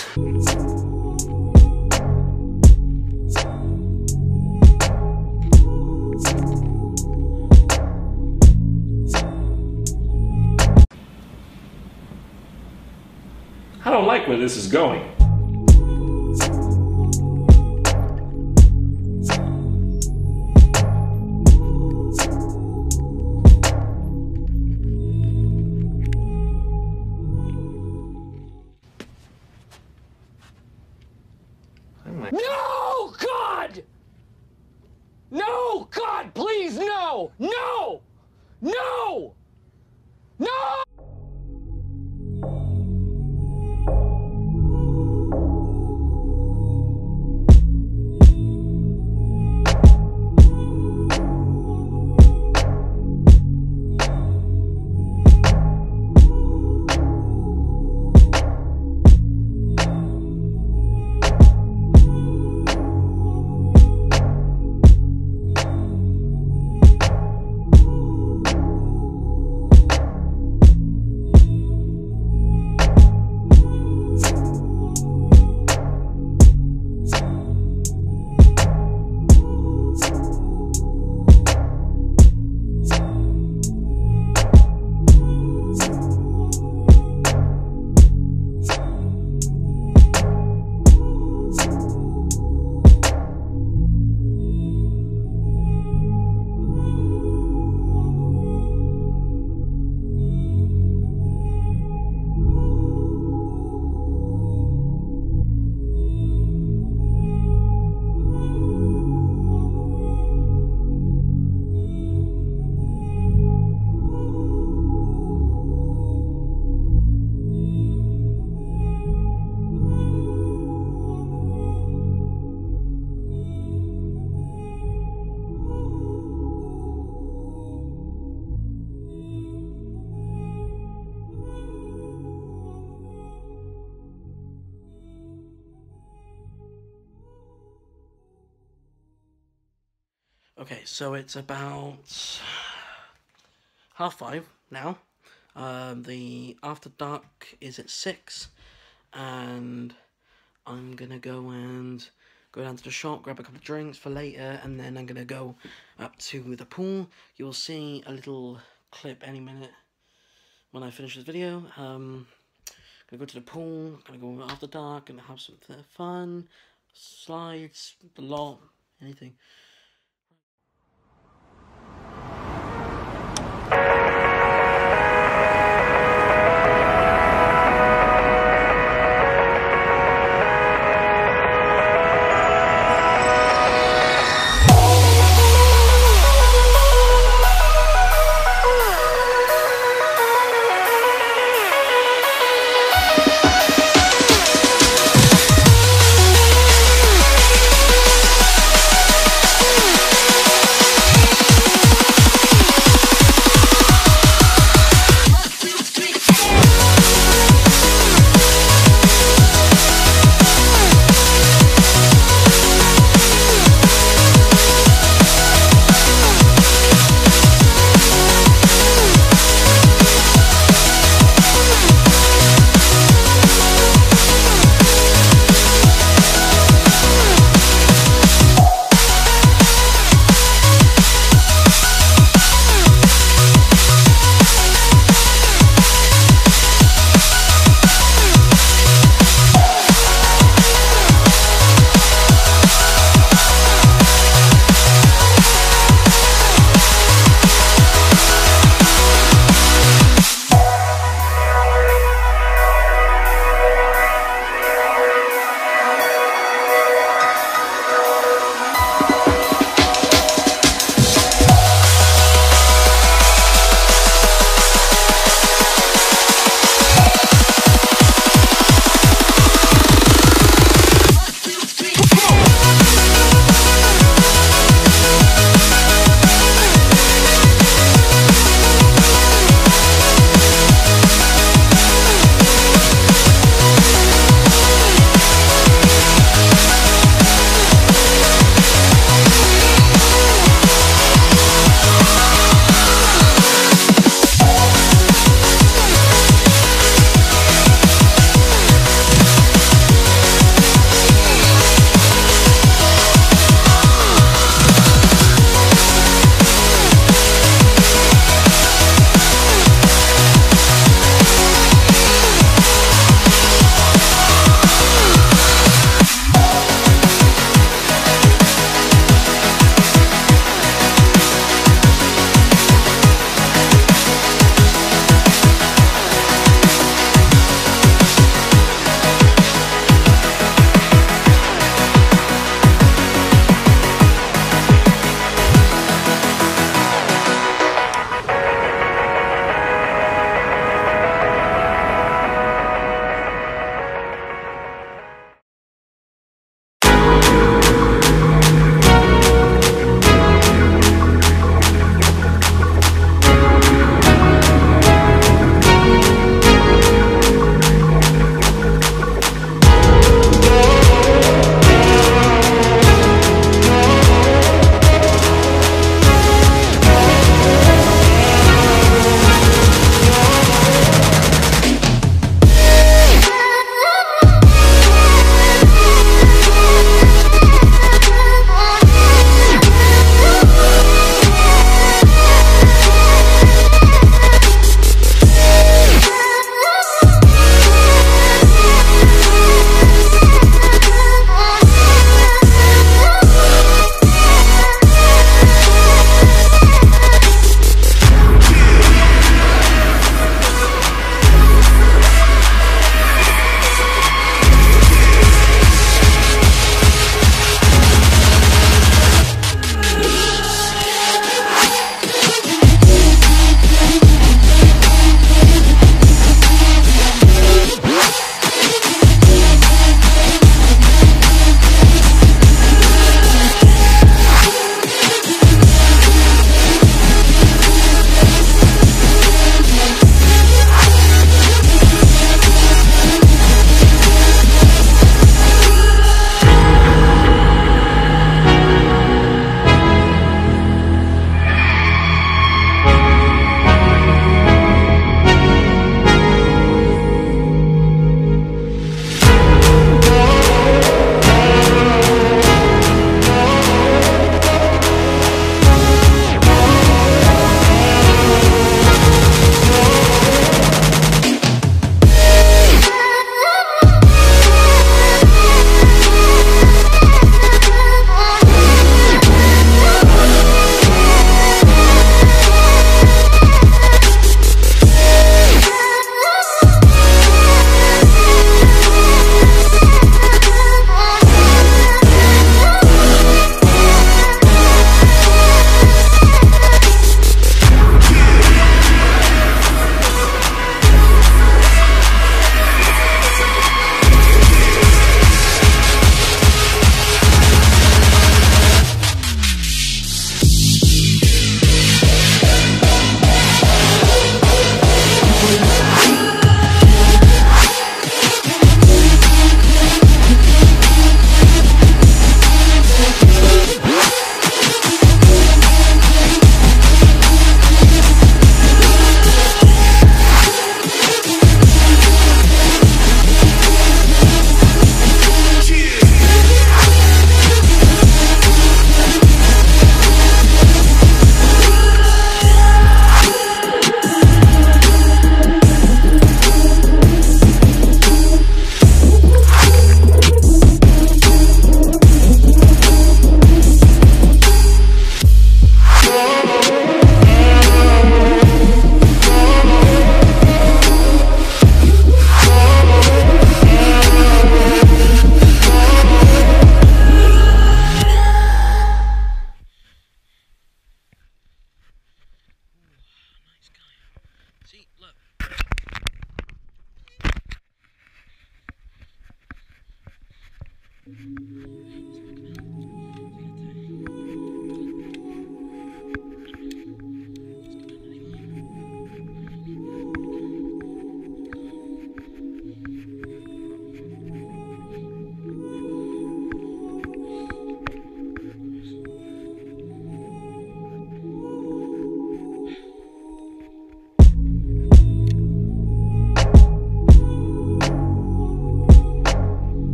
I don't like where this is going. So it's about half five now. Um, the after dark is at six, and I'm gonna go and go down to the shop, grab a couple of drinks for later, and then I'm gonna go up to the pool. You'll see a little clip any minute when I finish this video. Um, gonna go to the pool, gonna go after dark, and have some fun, slides, a lot, anything.